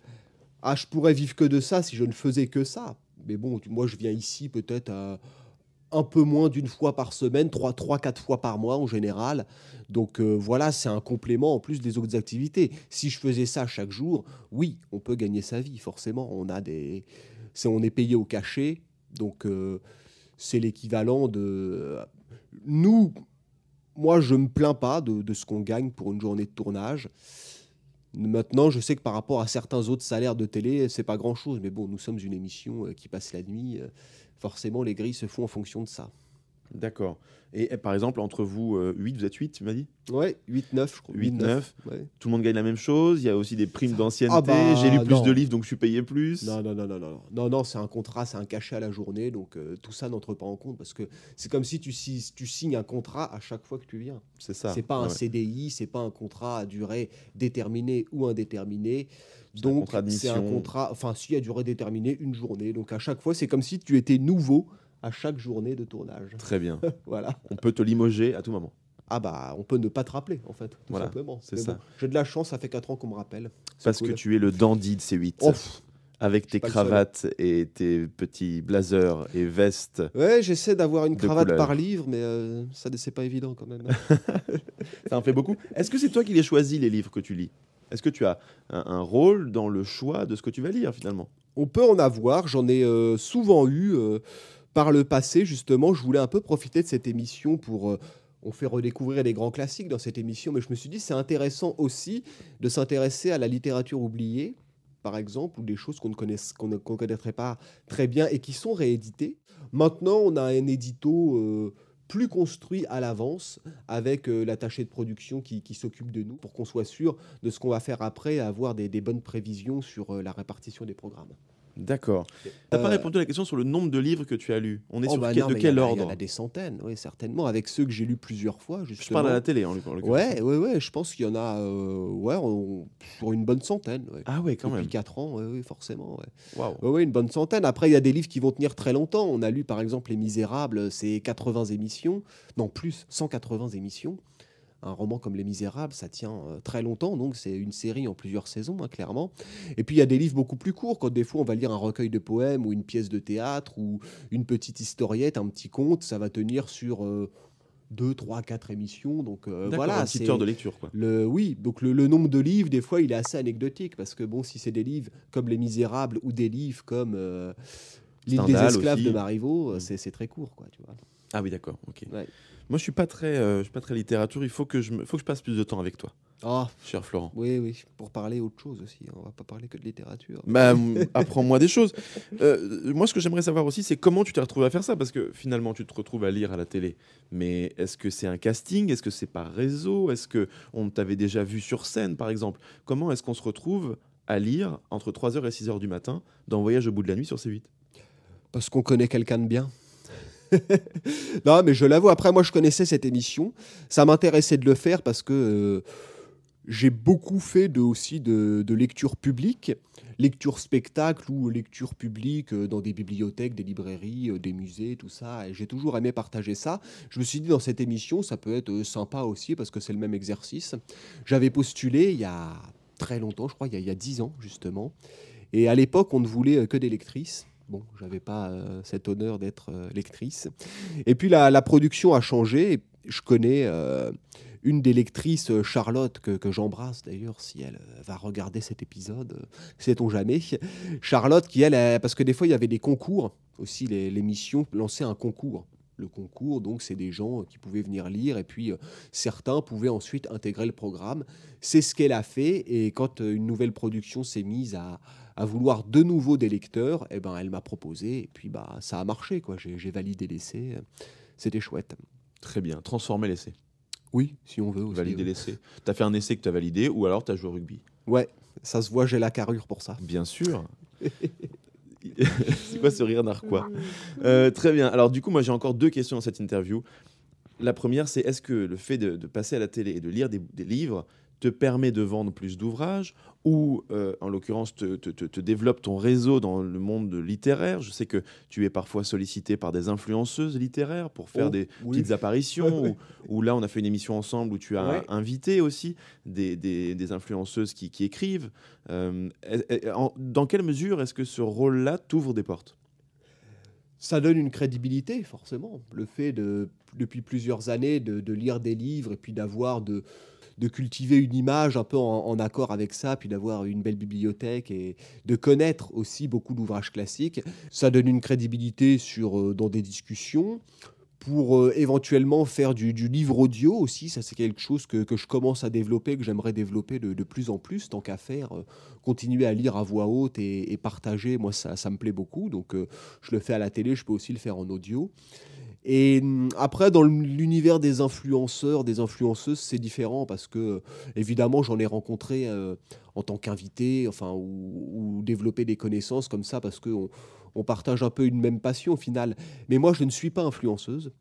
Ah, je pourrais vivre que de ça si je ne faisais que ça. Mais bon, moi, je viens ici peut-être à un peu moins d'une fois par semaine, trois, trois, quatre fois par mois en général. Donc euh, voilà, c'est un complément en plus des autres activités. Si je faisais ça chaque jour, oui, on peut gagner sa vie, forcément. On a des, c'est, on est payé au cachet, donc euh, c'est l'équivalent de nous. Moi, je me plains pas de, de ce qu'on gagne pour une journée de tournage. Maintenant, je sais que par rapport à certains autres salaires de télé, c'est pas grand-chose. Mais bon, nous sommes une émission euh, qui passe la nuit. Forcément, les grilles se font en fonction de ça. D'accord. Et, et par exemple, entre vous, 8, vous êtes 8, tu m'as dit Ouais, 8-9, je crois. 8-9. Ouais. Tout le monde gagne la même chose. Il y a aussi des primes d'ancienneté. Ah bah, J'ai lu plus non. de livres, donc je suis payé plus. Non, non, non, non, non, non, non, c'est un contrat, c'est un cachet à la journée, donc euh, tout ça n'entre pas en compte parce que c'est comme si tu, si- tu signes un contrat à chaque fois que tu viens. C'est ça. C'est pas un Ouais. CDI, c'est pas un contrat à durée déterminée ou indéterminée. Donc c'est un contrat, enfin si à durée déterminée, une journée. Donc à chaque fois, c'est comme si tu étais nouveau à chaque journée de tournage. Très bien. voilà. On peut te limoger à tout moment. Ah bah on peut ne pas te rappeler en fait, tout Voilà, simplement. c'est ça. bon, J'ai de la chance, ça fait 4 ans qu'on me rappelle. C'est Parce cool. que tu es le dandy de ces 8. Oh, avec tes cravates et tes petits blazers et vestes. Ouais, j'essaie d'avoir une cravate couleur. par livre, mais euh, ça c'est pas évident quand même. Ça en fait beaucoup. Est-ce que c'est toi qui les choisis, les livres que tu lis? Est-ce que tu as un, un rôle dans le choix de ce que tu vas lire finalement? On peut en avoir, j'en ai euh, souvent eu euh, par le passé, justement. Je voulais un peu profiter de cette émission pour. euh, on fait redécouvrir les grands classiques dans cette émission, mais je me suis dit c'est intéressant aussi de s'intéresser à la littérature oubliée, par exemple, ou des choses qu'on ne, connaisse- qu'on ne connaîtrait pas très bien et qui sont rééditées. Maintenant, on a un édito euh, plus construit à l'avance avec euh, l'attaché de production qui, s'occupe de nous pour qu'on soit sûr de ce qu'on va faire après et avoir des, des bonnes prévisions sur euh, la répartition des programmes. D'accord. T'as pas Euh, répondu à la question sur le nombre de livres que tu as lus. On est Oh, sur bah quel- non, de quel y a- ordre Il y en a des centaines, oui, certainement, avec ceux que j'ai lus plusieurs fois, Je justement. parle à la télé en l'oc- en l'occurrence. Ouais, ouais, ouais, je pense qu'il y en a euh, ouais, on- sur une bonne centaine. Ouais. Ah ouais, quand Depuis même. 4 ans, ouais, forcément. Ouais. Ouais, ouais, une bonne centaine. Après, il y a des livres qui vont tenir très longtemps. On a lu, par exemple, Les Misérables, c'est 80 émissions. Non, plus, 180 émissions. Un roman comme Les Misérables, ça tient euh, très longtemps, donc c'est une série en plusieurs saisons, hein, clairement. Et puis il y a des livres beaucoup plus courts, quand des fois on va lire un recueil de poèmes ou une pièce de théâtre ou une petite historiette, un petit conte, ça va tenir sur 2, 3, 4 émissions. Donc euh, voilà, une petite heure de lecture quoi. le, oui, donc le, le nombre de livres, des fois, il est assez anecdotique parce que bon, si c'est des livres comme Les Misérables ou des livres comme euh, L'île des esclaves aussi. de Marivaux, euh, Mm. c'est c'est très court, quoi, tu vois. Ah oui, d'accord. Ok. Ouais. Moi, je suis pas très, euh, je suis pas très littérature. Il faut que je, me- faut que je passe plus de temps avec toi, Ah, cher Florent. oui, oui, pour parler autre chose aussi. On va pas parler que de littérature. Bah, apprends-moi des choses. Euh, moi, ce que j'aimerais savoir aussi, c'est comment tu t'es retrouvé à faire ça, parce que finalement, tu te retrouves à lire à la télé. Mais est-ce que c'est un casting? Est-ce que c'est par réseau? Est-ce que on t'avait déjà vu sur scène, par exemple? Comment est-ce qu'on se retrouve à lire entre 3h et 6h du matin dans Voyage au bout de la nuit sur C8 Parce qu'on connaît quelqu'un de bien. Non, mais je l'avoue, après, moi, je connaissais cette émission. Ça m'intéressait de le faire parce que euh, j'ai beaucoup fait aussi de, de lecture publique, lecture spectacle ou lecture publique euh, dans des bibliothèques, des librairies, euh, des musées, tout ça. Et j'ai toujours aimé partager ça. Je me suis dit, dans cette émission, ça peut être sympa aussi parce que c'est le même exercice. J'avais postulé il y a très longtemps, je crois, il y a, 10 ans, justement. Et à l'époque, on ne voulait que des lectrices. Bon, j'avais pas euh, cet honneur d'être euh, lectrice. Et puis la, la production a changé. Je connais euh, une des lectrices, Charlotte, que, que j'embrasse d'ailleurs, si elle va regarder cet épisode, sait-on jamais. Charlotte, qui elle, parce que des fois il y avait des concours aussi, les- l'émission lançait un concours. Le concours, donc, c'est des gens qui pouvaient venir lire et puis certains pouvaient ensuite intégrer le programme. C'est ce qu'elle a fait et quand une nouvelle production s'est mise à, à vouloir de nouveau des lecteurs, eh ben, elle m'a proposé et puis bah, ça a marché. quoi. J'ai j'ai validé l'essai. C'était chouette. Très bien. Transformer l'essai. Oui, si on veut aussi. Valider oui. l'essai. Tu as fait un essai que tu as validé ou alors tu as joué au rugby? Ouais, ça se voit, j'ai la carrure pour ça. Bien sûr. c'est quoi ce rire narquois Euh, Très bien. Alors du coup, moi j'ai encore deux questions dans cette interview. La première, c'est est-ce que le fait de, de passer à la télé et de lire des, des livres te permet de vendre plus d'ouvrages ou, euh, en l'occurrence, te, te- te- te développe ton réseau dans le monde littéraire Je sais que tu es parfois sollicité par des influenceuses littéraires pour faire Oh, des oui. petites apparitions. Ou, ou là, on a fait une émission ensemble où tu as Ouais. invité aussi des, des- des influenceuses qui, qui écrivent. Euh, en- dans quelle mesure est-ce que ce rôle-là t'ouvre des portes? Ça donne une crédibilité, forcément. Le fait de, depuis plusieurs années de, de lire des livres et puis d'avoir de, de cultiver une image un peu en, accord avec ça, puis d'avoir une belle bibliothèque et de connaître aussi beaucoup d'ouvrages classiques, ça donne une crédibilité sur, euh, dans des discussions. Pour euh, éventuellement faire du, livre audio aussi, ça c'est quelque chose que, que je commence à développer, que j'aimerais développer de, plus en plus, tant qu'à faire. euh, continuer à lire à voix haute et, partager, moi ça, ça me plaît beaucoup. Donc je le fais à la télé, je peux aussi le faire en audio. Et hum, après, dans l'univers des influenceurs, des influenceuses, c'est différent parce que, évidemment, j'en ai rencontré euh, en tant qu'invité, enfin, ou, ou développer des connaissances comme ça parce qu'on on partage un peu une même passion au final. Mais moi, je ne suis pas influenceuse.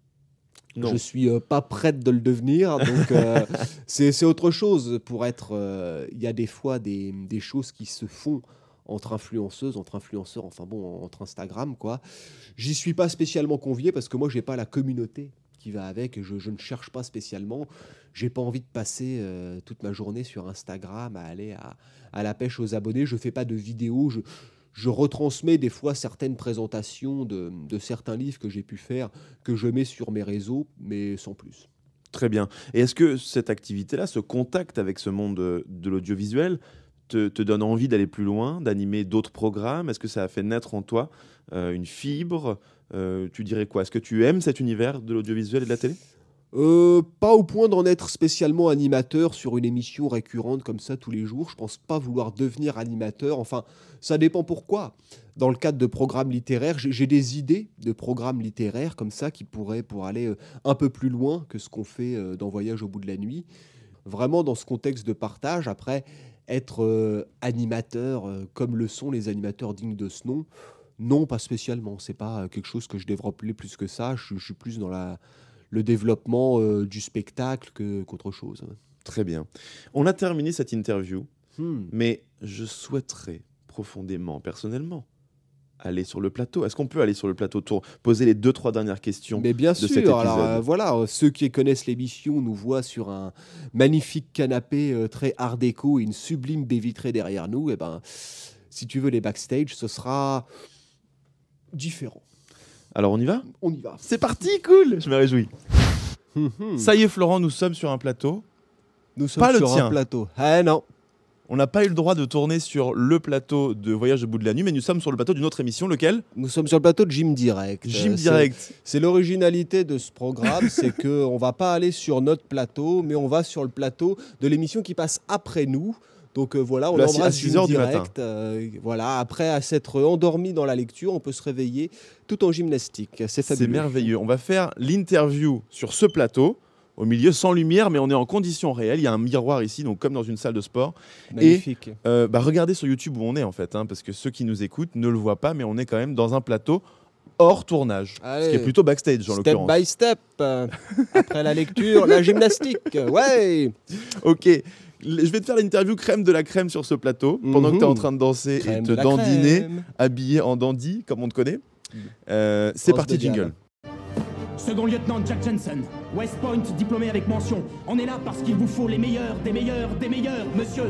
Non. Je suis euh, pas prête de le devenir, donc euh, c'est autre chose. Pour être, il y a des fois des, des choses qui se font entre influenceuses, entre influenceurs, enfin bon, entre Instagram quoi. J'y suis pas spécialement convié parce que moi j'ai pas la communauté qui va avec. Je, je ne cherche pas spécialement. J'ai pas envie de passer euh, toute ma journée sur Instagram à aller à, à la pêche aux abonnés. Je fais pas de vidéos. Je, je retransmets des fois certaines présentations de, de certains livres que j'ai pu faire, que je mets sur mes réseaux, mais sans plus. Très bien. Et est-ce que cette activité-là, ce contact avec ce monde de, de l'audiovisuel, te, donne envie d'aller plus loin, d'animer d'autres programmes? Est-ce que ça a fait naître en toi euh, une fibre? Euh, Tu dirais quoi? Est-ce que tu aimes cet univers de l'audiovisuel et de la télé? Euh, pas au point d'en être spécialement animateur sur une émission récurrente comme ça tous les jours. Je pense pas vouloir devenir animateur. Enfin, ça dépend pourquoi. Dans le cadre de programmes littéraires, j'ai des idées de programmes littéraires comme ça qui pourraient pour aller un peu plus loin que ce qu'on fait dans Voyage au bout de la nuit. Vraiment dans ce contexte de partage. Après, être euh, animateur euh, comme le sont les animateurs dignes de ce nom, non, pas spécialement. C'est pas euh, quelque chose que je développerai plus que ça. Je, je suis plus dans la, le développement du spectacle que- qu'autre chose. Très bien. On a terminé cette interview, Hmm. mais je souhaiterais profondément, personnellement, aller sur le plateau. Est-ce qu'on peut aller sur le plateau tour, poser les deux, trois dernières questions Mais bien de sûr, cet alors euh, voilà, euh, ceux qui connaissent l'émission nous voient sur un magnifique canapé euh, très art déco et une sublime baie vitrée derrière nous. Et ben, si tu veux les backstage, ce sera différent. Alors on y va? On y va. C'est parti, cool Je me réjouis. Hmm. Ça y est, Florent, nous sommes sur un plateau. Nous sommes pas le sur tien. un plateau. Ah non, On n'a pas eu le droit de tourner sur le plateau de Voyage au bout de la nuit, mais nous sommes sur le plateau d'une autre émission, lequel? Nous sommes sur le plateau de Gym Direct. Gym Euh, c'est- Direct. C'est l'originalité de ce programme, c'est que on va pas aller sur notre plateau, mais on va sur le plateau de l'émission qui passe après nous. Donc euh, voilà, on Le à six- à embrasse 6 Gym heures du direct. euh, voilà, après à s'être endormi dans la lecture, on peut se réveiller tout en gymnastique. C'est C'est fabuleux. merveilleux. On va faire l'interview sur ce plateau, au milieu, sans lumière, mais on est en conditions réelles. Il y a un miroir ici, donc comme dans une salle de sport. Magnifique. Euh, bah, regardez sur YouTube où on est en fait, hein, parce que ceux qui nous écoutent ne le voient pas, mais on est quand même dans un plateau hors tournage, ce qui est plutôt backstage en Step l'occurrence. by step. euh, après la lecture, la gymnastique. Ouais. Ok, je vais te faire l'interview crème de la crème sur ce plateau, pendant que tu es en Mhm. train de danser Crème et de te la dandiner, crème. habillé en dandy, comme on te connaît. Euh, C'est parti, de jingle. Second lieutenant Jack Jensen, West Point diplômé avec mention. On est là parce qu'il vous faut les meilleurs, des meilleurs, des meilleurs, monsieur.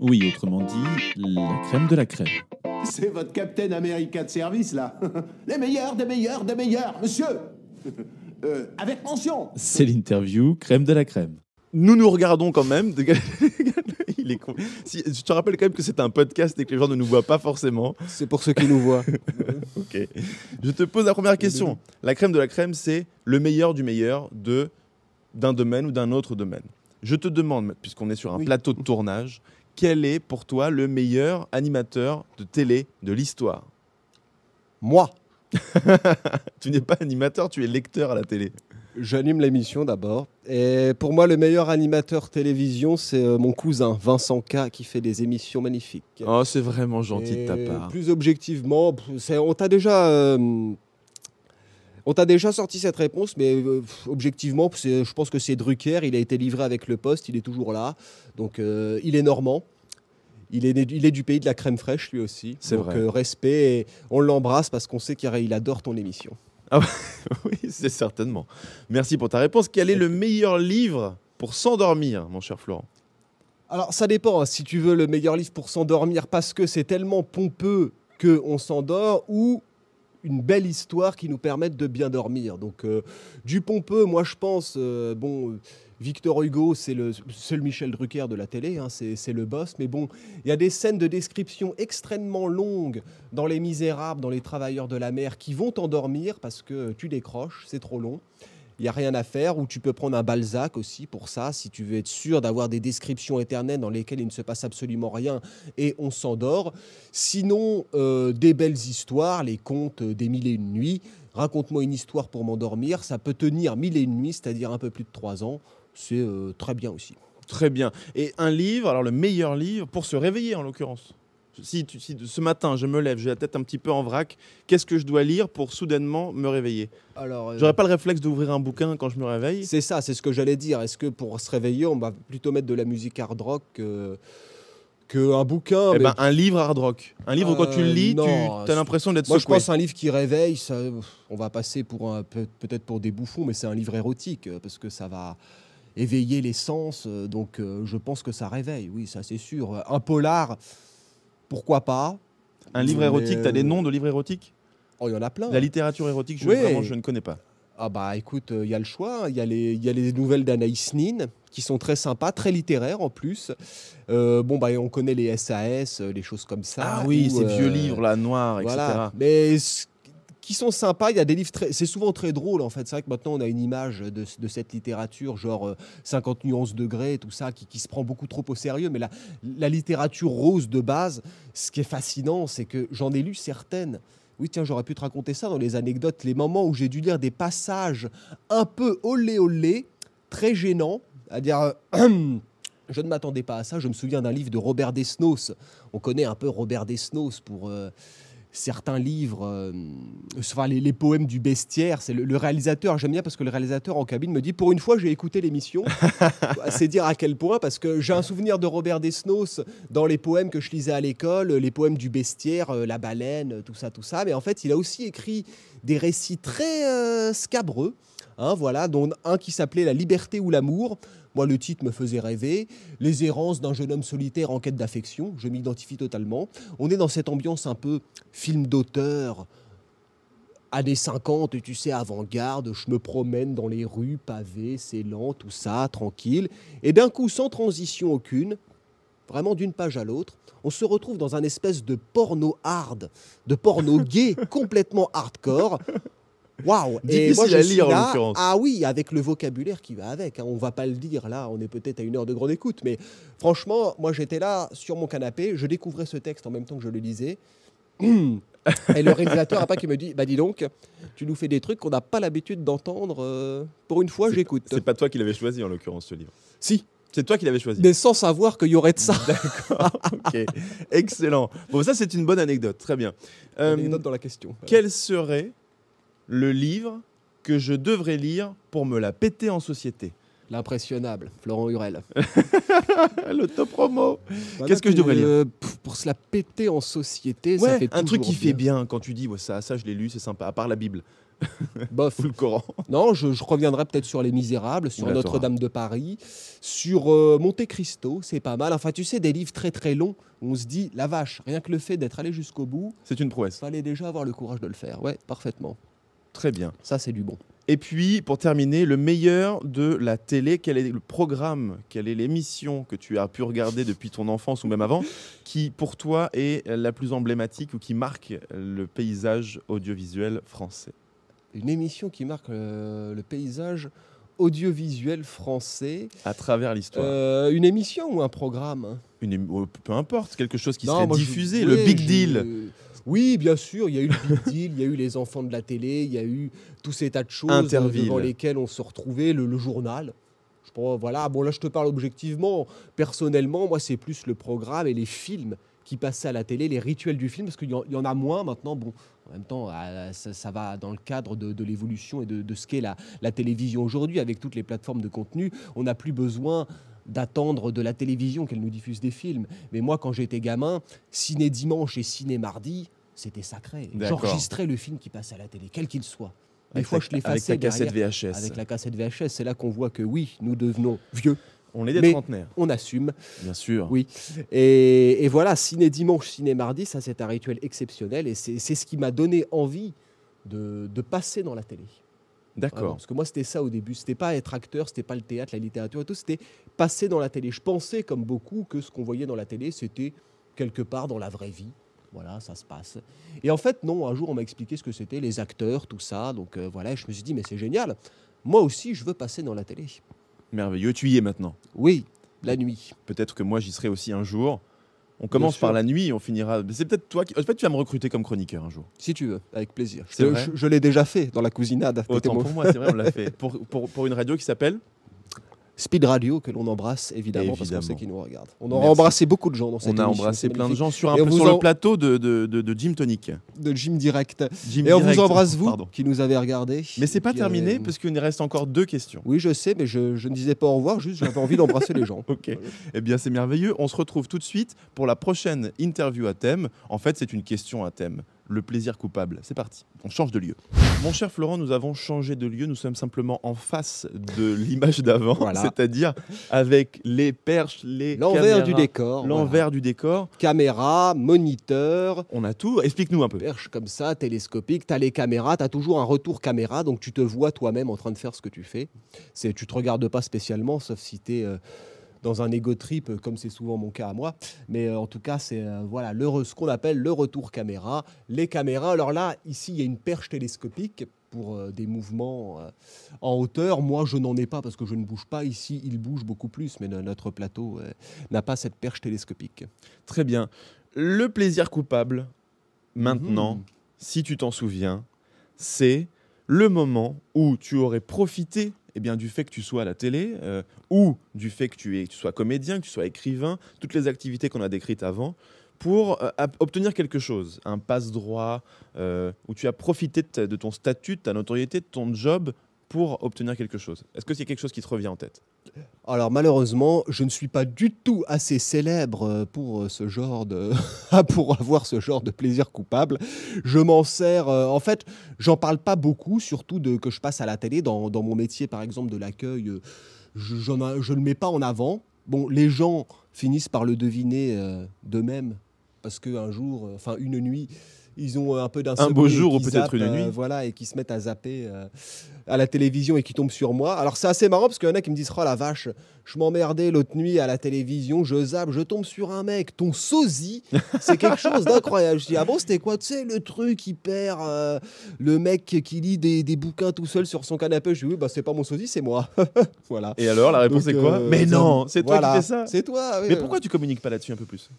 Oui, autrement dit, la crème de la crème. C'est votre Captain America de service, là. Les meilleurs, des meilleurs, des meilleurs, monsieur. Euh, avec mention. C'est l'interview crème de la crème. Nous nous regardons quand même. Il est con. Si, je te rappelle quand même que c'est un podcast et que les gens ne nous voient pas forcément. C'est pour ceux qui nous voient. Ok. Je te pose la première question. La crème de la crème, c'est le meilleur du meilleur de d'un domaine ou d'un autre domaine. Je te demande, puisqu'on est sur un Oui. plateau de tournage, quel est pour toi le meilleur animateur de télé de l'histoire? Moi, Tu n'es pas animateur, tu es lecteur à la télé. J'anime l'émission d'abord. Et pour moi, le meilleur animateur télévision, c'est euh, mon cousin Vincent K qui fait des émissions magnifiques. Oh, c'est vraiment gentil de ta part. Plus objectivement, on t'a déjà, euh, on t'a déjà sorti cette réponse, mais euh, objectivement, je pense que c'est Drucker. Il a été livré avec le poste, il est toujours là. Donc, euh, il est normand. Il est, né- il est du pays de la crème fraîche, lui aussi. C'est vrai. euh, respect. Et on l'embrasse parce qu'on sait qu'il il adore ton émission. Oui, c'est certainement. Merci pour ta réponse. Quel est le meilleur livre pour s'endormir, mon cher Florent? Alors, ça dépend. hein, si tu veux le meilleur livre pour s'endormir parce que c'est tellement pompeux qu'on s'endort ou une belle histoire qui nous permette de bien dormir. Donc, euh, du pompeux, moi, je pense, euh, bon, euh, Victor Hugo, c'est le seul Michel Drucker de la télé, hein, c'est le boss. Mais bon, il y a des scènes de description extrêmement longues dans Les Misérables, dans Les Travailleurs de la mer, qui vont t'endormir parce que tu décroches, c'est trop long. Il n'y a rien à faire, ou tu peux prendre un Balzac aussi pour ça, si tu veux être sûr d'avoir des descriptions éternelles dans lesquelles il ne se passe absolument rien et on s'endort. Sinon, euh, des belles histoires, les contes des mille et une nuits, raconte-moi une histoire pour m'endormir, ça peut tenir mille et une nuits, c'est-à-dire un peu plus de trois ans. C'est euh, très bien aussi. Très bien. Et un livre, alors le meilleur livre pour se réveiller en l'occurrence. Si, tu- si ce matin je me lève, j'ai la tête un petit peu en vrac, qu'est-ce que je dois lire pour soudainement me réveiller? Alors, euh, J'aurais pas le réflexe d'ouvrir un bouquin quand je me réveille? c'est ça, c'est ce que j'allais dire. Est-ce que pour se réveiller, on va plutôt mettre de la musique hard rock que, que un bouquin? Eh mais ben, un livre hard rock. Un livre, quand tu le Euh, lis, non, tu as l'impression d'être Moi, je secoué. pense un livre qui réveille, ça, on va passer pour peut-être pour des bouffons, mais c'est un livre érotique euh, parce que ça va éveiller les sens. euh, Donc, euh, je pense que ça réveille. Oui, ça c'est sûr. Euh, Un polar, pourquoi pas Un livre érotique, tu as des noms de livres érotiques? Oh, il y en a plein. La littérature érotique, je, Oui. vraiment, je ne connais pas. Ah bah écoute, il y a le choix. Il y, a les- il y a les nouvelles d'Anaïs Nin qui sont très sympas, très littéraires en plus. Euh, bon bah on connaît les SAS, les choses comme ça. Ah oui, ou, ces euh, vieux livres là, noirs, Voilà. etc. Mais ce- qui sont sympas, il y a des livres très. C'est souvent très drôle en fait. C'est vrai que maintenant on a une image de, cette littérature, genre euh, 50 nuances degrés, tout ça, qui, se prend beaucoup trop au sérieux. Mais la, la littérature rose de base, ce qui est fascinant, c'est que j'en ai lu certaines. Oui, tiens, j'aurais pu te raconter ça dans les anecdotes, les moments où j'ai dû lire des passages un peu olé olé, très gênants, à dire. euh, Je ne m'attendais pas à ça. Je me souviens d'un livre de Robert Desnos. On connaît un peu Robert Desnos pour euh, certains livres, euh, enfin les, les poèmes du bestiaire. C'est le, le réalisateur. J'aime bien parce que le réalisateur en cabine me dit pour une fois j'ai écouté l'émission. C'est dire à quel point parce que j'ai un souvenir de Robert Desnos dans les poèmes que je lisais à l'école, les poèmes du bestiaire, euh, la baleine, tout ça, tout ça. Mais en fait, il a aussi écrit des récits très euh, scabreux. hein, voilà, dont un qui s'appelait La liberté ou l'amour. Moi, le titre me faisait rêver. Les errances d'un jeune homme solitaire en quête d'affection. Je m'identifie totalement. On est dans cette ambiance un peu film d'auteur, années 50, tu sais, avant-garde. Je me promène dans les rues pavées, c'est lent, tout ça, tranquille. Et d'un coup, sans transition aucune, vraiment d'une page à l'autre, on se retrouve dans un espèce de porno hard, de porno gay complètement hardcore. Waouh Et Difficile moi, je à lire, en là, l'occurrence. Ah oui, avec le vocabulaire qui va avec. hein. On va pas le dire là, on est peut-être à une heure de grande écoute, mais franchement, moi j'étais là sur mon canapé, je découvrais ce texte en même temps que je le lisais. Et le réalisateur après qui me dit, bah dis donc, tu nous fais des trucs qu'on n'a pas l'habitude d'entendre. euh, pour une fois, j'écoute. C'est pas toi qui l'avais choisi en l'occurrence ce livre. Si, C'est toi qui l'avais choisi. mais sans savoir qu'il y aurait de ça. ok, excellent. Bon, ça c'est une bonne anecdote, très bien. Euh, Anecdote dans la question. quel serait le livre que je devrais lire pour me la péter en société L'impressionnable, Florent Hurel. L'autopromo Voilà, Qu'est-ce que je devrais lire euh, Pour se la péter en société, ça Ouais, fait un truc qui fait bien quand tu dis ouais, ça, ça je l'ai lu, c'est sympa, à part la Bible Bof. ou le Coran. Non, je, je reviendrai peut-être sur Les Misérables, sur Notre-Dame de Paris, sur euh, Monte Cristo, c'est pas mal. Enfin, tu sais, des livres très très longs où on se dit, la vache, rien que le fait d'être allé jusqu'au bout, C'est une prouesse. fallait déjà avoir le courage de le faire. Ouais, parfaitement. Très bien. Ça, c'est du bon. Et puis, pour terminer, le meilleur de la télé, quel est le programme, quelle est l'émission que tu as pu regarder depuis ton enfance ou même avant, qui pour toi est la plus emblématique ou qui marque le paysage audiovisuel français? Une émission qui marque euh, le paysage audiovisuel français. à travers l'histoire Euh, une émission ou un programme? Une oh, Peu importe, quelque chose qui Non, serait je- diffusé, oui, le big je- deal. Oui, bien sûr, il y a eu le big deal, il y a eu les enfants de la télé, il y a eu tous ces tas de choses Interville. devant lesquelles on se retrouvait, le, le journal. Je pense, voilà, bon là je te parle objectivement. Personnellement, moi c'est plus le programme et les films qui passaient à la télé, les rituels du film, parce qu'il y, en- il y en a moins maintenant. Bon, en même temps, ah, ça, ça va dans le cadre de, de l'évolution et de, de ce qu'est la, la télévision aujourd'hui, avec toutes les plateformes de contenu. On n'a plus besoin d'attendre de la télévision qu'elle nous diffuse des films. Mais moi, quand j'étais gamin, ciné dimanche et ciné mardi, c'était sacré. J'enregistrais le film qui passait à la télé, quel qu'il soit. Des Avec fois, je Avec l'effaçais ta cassette derrière, VHS. avec la cassette VHS. C'est là qu'on voit que oui, nous devenons vieux. On est des Mais- trentenaires, On assume. bien sûr. Oui. Et, et voilà, ciné dimanche, ciné mardi, ça c'est un rituel exceptionnel et c'est ce qui m'a donné envie de, de passer dans la télé. D'accord. Parce que moi, c'était ça au début. C'était pas être acteur, c'était pas le théâtre, la littérature et tout. C'était passer dans la télé. Je pensais, comme beaucoup, que ce qu'on voyait dans la télé, c'était quelque part dans la vraie vie. Voilà, ça se passe. Et en fait, non, un jour, on m'a expliqué ce que c'était, les acteurs, tout ça. Donc euh, voilà, je me suis dit, mais c'est génial. Moi aussi, je veux passer dans la télé. Merveilleux. Tu y es maintenant? Oui, la nuit. Peut-être que moi j'y serai aussi un jour. On commence par la nuit, on finira. C'est peut-être toi qui. En fait, tu vas me recruter comme chroniqueur un jour. Si tu veux, avec plaisir. Je, je- je l'ai déjà fait dans la cousinade. Autant pour moi, c'est vrai, on l'a fait. Pour, pour, pour une radio qui s'appelle Speed Radio, que l'on embrasse évidemment, parce qu'on Évidemment. sait qu'ils nous regardent. On aura embrassé beaucoup de gens dans cette On a émission, embrassé plein de gens sur, un, sur le plateau de, de, de, de Gym Tonic. De Jim Direct. Gym Et on Direct. vous embrasse, vous, Pardon. qui nous avez regardé. Mais c'est pas terminé, parce qu'il reste encore deux questions. Oui, je sais, mais je, je ne disais pas au revoir, juste j'avais envie d'embrasser les gens. Ok. Eh bien, c'est merveilleux. On se retrouve tout de suite pour la prochaine interview à thème. En fait, c'est une question à thème. Le plaisir coupable. C'est parti. On change de lieu. Mon cher Florent, nous avons changé de lieu. Nous sommes simplement en face de l'image d'avant, Voilà. c'est-à-dire avec les perches, les L'envers du décor. l'envers du décor. Caméra, moniteur, On a tout. Explique-nous un peu. perche comme ça, télescopique, tu as les caméras, tu as toujours un retour caméra, donc tu te vois toi-même en train de faire ce que tu fais. C'est, tu te regardes pas spécialement, sauf si tu es dans un ego trip, euh, comme c'est souvent mon cas à moi. Mais euh, en tout cas, c'est euh, voilà, le ce qu'on appelle le retour caméra. Les caméras, alors là, ici, il y a une perche télescopique pour des mouvements en hauteur. Moi, je n'en ai pas parce que je ne bouge pas. Ici, il bouge beaucoup plus, mais no- notre plateau n'a pas cette perche télescopique. Très bien. Le plaisir coupable, maintenant, Mhm. si tu t'en souviens, c'est le moment où tu aurais profité eh bien, du fait que tu sois à la télé euh, ou du fait que tu, es, tu sois comédien, que tu sois écrivain, toutes les activités qu'on a décrites avant, pour euh, obtenir quelque chose, un passe-droit, euh, où tu as profité de, de ton statut, de ta notoriété, de ton job pour obtenir quelque chose. Est-ce que c'est quelque chose qui te revient en tête? Alors malheureusement, je ne suis pas du tout assez célèbre euh, pour euh, ce genre de pour avoir ce genre de plaisir coupable. Je m'en sers euh, en fait, j'en parle pas beaucoup surtout de que je passe à la télé dans, mon métier par exemple de l'accueil, je je le mets pas en avant. Bon, les gens finissent par le deviner d'eux-mêmes parce que un jour enfin une nuit ils ont euh, un peu d'un beau jour ou peut-être une nuit. voilà, et qui se mettent à zapper euh, à la télévision et qui tombent sur moi. Alors c'est assez marrant parce qu'il y en a qui me disent Oh la vache, je m'emmerdais l'autre nuit à la télévision, je zappe, je tombe sur un mec, ton sosie, c'est quelque chose d'incroyable. Je dis Ah bon, c'était quoi? Tu sais, le truc hyper. euh, le mec qui lit des, des bouquins tout seul sur son canapé. Je dis Oui, bah c'est pas mon sosie, c'est moi. voilà. Et alors, la réponse Donc, est quoi? euh, Mais non, c'est toi qui fais ça C'est toi. oui, Mais pourquoi tu communiques pas là-dessus un peu plus?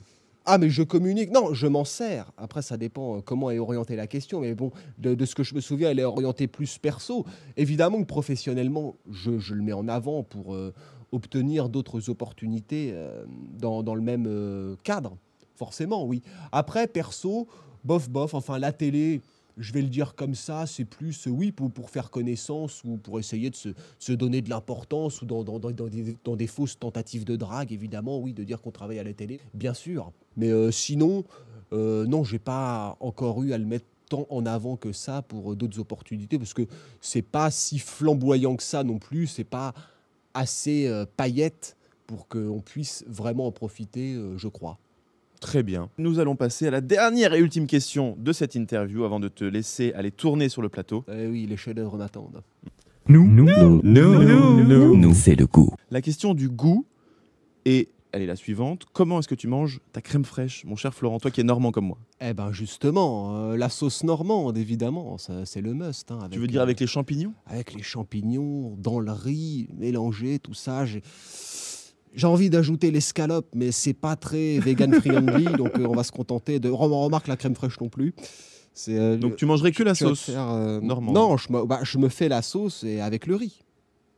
Ah, mais je communique. Non, je m'en sers. Après, ça dépend euh, comment est orientée la question. Mais bon, de, ce que je me souviens, elle est orientée plus perso. Évidemment que professionnellement, je, je le mets en avant pour euh, obtenir d'autres opportunités euh, dans, dans le même cadre. Forcément, oui. Après, perso, bof, bof. Enfin, la télé. Je vais le dire comme ça, c'est plus, euh, oui, pour, pour faire connaissance ou pour essayer de se, se donner de l'importance ou dans, dans- dans- des, dans des fausses tentatives de drague, évidemment, oui, de dire qu'on travaille à la télé, bien sûr. Mais euh, sinon, euh, non, j'ai pas encore eu à le mettre tant en avant que ça pour euh, d'autres opportunités, parce que c'est pas si flamboyant que ça non plus, c'est pas assez paillette pour qu'on puisse vraiment en profiter, je crois. Très bien. Nous allons passer à la dernière et ultime question de cette interview avant de te laisser aller tourner sur le plateau. Eh oui, les chefs-d'œuvre m'attendent. Nous, nous, nous, nous, nous, nous, c'est le goût. La question du goût et elle est la suivante. Comment est-ce que tu manges ta crème fraîche, mon cher Florent, toi qui es normand comme moi? Eh ben justement, euh, la sauce normande, évidemment, ça, c'est le must. hein, Tu veux dire euh, avec les champignons? avec les champignons, dans le riz, mélangé, tout ça. J'ai, envie d'ajouter l'escalope, mais c'est pas très vegan friendly, donc euh, on va se contenter de. On remarque la crème fraîche non plus. Euh, Donc tu mangerais que la sauce faire, euh, normande. Non, je me, bah, je me fais la sauce et avec le riz.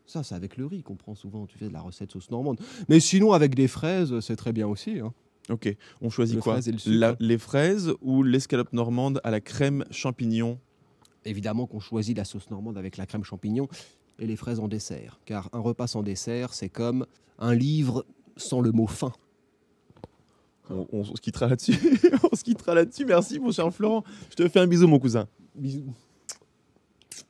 Ça, c'est avec le riz qu'on prend souvent. Tu fais de la recette sauce normande. Mais sinon, avec des fraises, c'est très bien aussi. hein. Ok. On choisit Le quoi fraise et le sucre. La- Les fraises ou l'escalope normande à la crème champignon? Évidemment qu'on choisit la sauce normande avec la crème champignon et les fraises en dessert. Car un repas sans dessert, c'est comme un livre sans le mot fin. on, on se quittera là-dessus. on se quittera là-dessus. Merci, mon cher Florent. Je te fais un bisou, mon cousin. Bisous.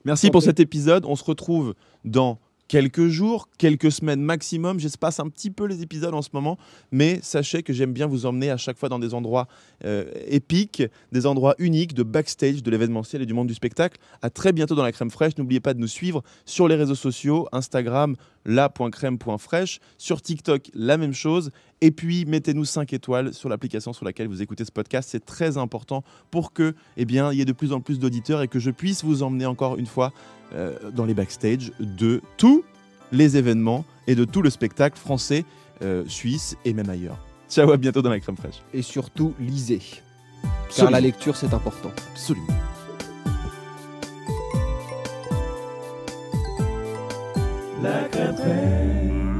Merci pour cet épisode. On se retrouve dans quelques jours, quelques semaines maximum. J'espace un petit peu les épisodes en ce moment, mais sachez que j'aime bien vous emmener à chaque fois dans des endroits euh, épiques, des endroits uniques de backstage de l'événementiel et du monde du spectacle. À très bientôt dans la crème fraîche. N'oubliez pas de nous suivre sur les réseaux sociaux, Instagram, la.crème.fraîche, sur TikTok, la même chose. Et puis, mettez-nous 5 étoiles sur l'application sur laquelle vous écoutez ce podcast. C'est très important pour que, eh il y ait de plus en plus d'auditeurs et que je puisse vous emmener encore une fois euh, dans les backstage de tous les événements et de tout le spectacle français, euh, suisse et même ailleurs. Ciao, à bientôt dans la crème fraîche. Et surtout, lisez. Car Absolument. la lecture, c'est important. Absolument. La crème fraîche.